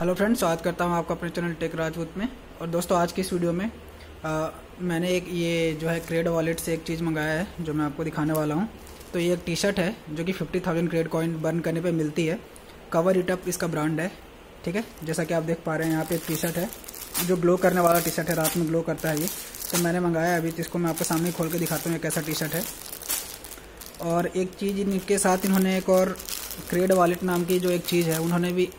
Hello friends स्वागत करता हूँ आपका अपने चैनल टेक राजपूत में। और दोस्तों आज की इस वीडियो में आ, मैंने एक ये जो है क्रेड वॉलेट से एक चीज़ मंगाया है जो मैं आपको दिखाने वाला हूँ। तो ये एक टी शर्ट है जो कि fifty thousand CRED coin burn करने पे मिलती है। कवर इट अप इसका ब्रांड है ठीक है? जैसा कि आप देख पा रहे हैं यहाँ पे एक टी शर्ट है जो ग्लो करने वाला टी शर्ट है रात में ग्लो करता है ये। तो मैंने मंगाया अभी तो इसको मैं आपको सामने खोल के दिखाता हूँ एक ऐसा टी शर्ट है। और एक चीज़ इनके साथ इन्होंने एक और क्रेड वॉलेट नाम की जो एक चीज़ है उन्होंने भी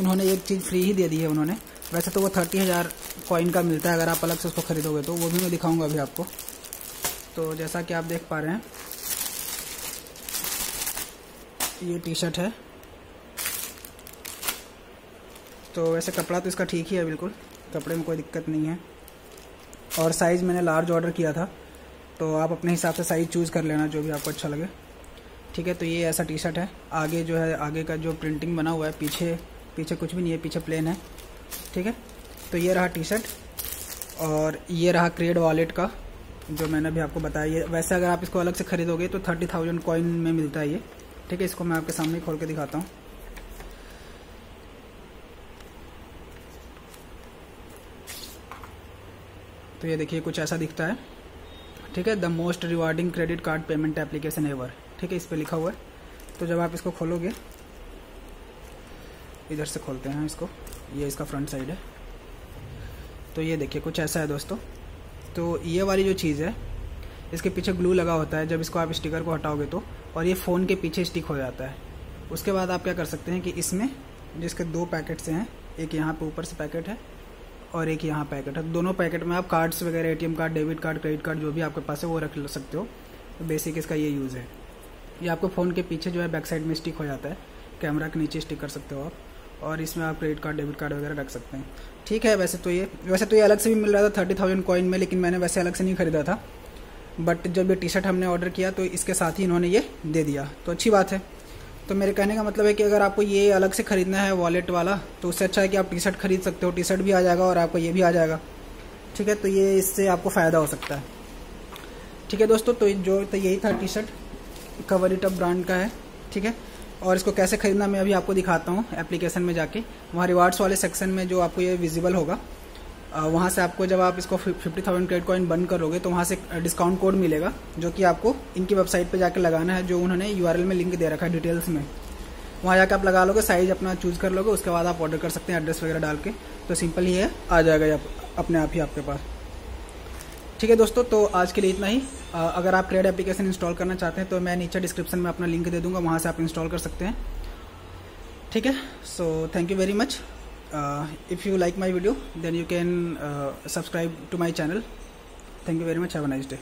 उन्होंने एक चीज़ फ्री ही दे दी है उन्होंने। वैसे तो वो थर्टी हज़ार कॉइन का मिलता है, अगर आप अलग से उसको ख़रीदोगे तो। वो भी मैं दिखाऊँगा अभी आपको। तो जैसा कि आप देख पा रहे हैं, ये टी शर्ट है। तो वैसे कपड़ा तो इसका ठीक ही है बिल्कुल, कपड़े में कोई दिक्कत नहीं है। और साइज़ मैंने लार्ज ऑर्डर किया था तो आप अपने हिसाब से साइज़ चूज़ कर लेना, जो भी आपको अच्छा लगे। ठीक है तो ये ऐसा टी शर्ट है। आगे जो है, आगे का जो प्रिंटिंग बना हुआ है, पीछे पीछे कुछ भी नहीं है, पीछे प्लेन है। ठीक है? तो ये रहा टी शर्ट और ये रहा क्रेड वॉलेट का, जो मैंने अभी आपको बताया। ये वैसे अगर आप इसको अलग से खरीदोगे तो थर्टी थाउज़ेंड कॉइन में मिलता है ये। ठीक है? इसको मैं आपके सामने खोल के दिखाता हूँ। तो ये देखिए, कुछ ऐसा दिखता है। ठीक है? The most rewarding credit card payment application ever ठीक है? इस पर लिखा हुआ है। तो जब आप इसको खोलोगे इधर से खोलते हैं इसको। ये इसका फ्रंट साइड है। तो ये देखिए, कुछ ऐसा है दोस्तों। तो ये वाली जो चीज़ है, इसके पीछे ग्लू लगा होता है। जब इसको आप स्टिकर को हटाओगे तो और ये फ़ोन के पीछे स्टिक हो जाता है। उसके बाद आप क्या कर सकते हैं कि इसमें जिसके दो पैकेट से हैं, एक यहाँ पे ऊपर से पैकेट है, और एक यहाँ पैकेट है। दोनों पैकेट में आप कार्ड्स वगैरह ATM card debit card credit card जो भी आपके पास है, वो रख सकते हो। तो बेसिक इसका ये यूज़ है। ये आपको फ़ोन के पीछे जो है बैक साइड में स्टिक हो जाता है। कैमरा के नीचे स्टिक कर सकते हो आप। और इसमें आप क्रेडिट कार्ड डेबिट कार्ड वगैरह रख सकते हैं। ठीक है, वैसे तो ये, वैसे तो ये अलग से भी मिल रहा था थर्टी थाउज़ेंड कॉइन में, लेकिन मैंने वैसे अलग से नहीं खरीदा था। बट जब ये टी शर्ट हमने ऑर्डर किया तो इसके साथ ही इन्होंने ये दे दिया। तो अच्छी बात है। तो मेरे कहने का मतलब है कि अगर आपको ये अलग से ख़रीदना है वॉलेट वाला तो उससे अच्छा है कि आप टी शर्ट खरीद सकते हो। टी शर्ट भी आ जाएगा और आपको ये भी आ जाएगा। ठीक है तो ये इससे आपको फ़ायदा हो सकता है। ठीक है दोस्तों तो जो तो यही था टी शर्ट कवर ब्रांड का है। ठीक है और इसको कैसे खरीदना मैं अभी आपको दिखाता हूँ एप्लीकेशन में जाके। वहाँ रिवार्ड्स वाले सेक्शन में जो आपको ये विजिबल होगा वहाँ से आपको जब आप इसको फिफ्टी थाउज़ेंड क्रेडिट कॉइन बंद करोगे तो वहाँ से डिस्काउंट कोड मिलेगा, जो कि आपको इनकी वेबसाइट पे जाकर लगाना है, जो उन्होंने यूआरएल में लिंक दे रखा है डिटेल्स में। वहाँ जाकर आप लगा लोगे साइज़ अपना चूज़ कर लोगे, उसके बाद आप ऑर्डर कर सकते हैं एड्रेस वगैरह डाल के। तो सिंपल ही है, आ जाएगा अपने आप ही आपके पास। ठीक है दोस्तों तो आज के लिए इतना ही। अगर आप क्रेड एप्लीकेशन इंस्टॉल करना चाहते हैं तो मैं नीचे डिस्क्रिप्शन में अपना लिंक दे दूँगा, वहाँ से आप इंस्टॉल कर सकते हैं। ठीक है so thank you very much if you like my video then you can subscribe to my channel thank you very much have a nice day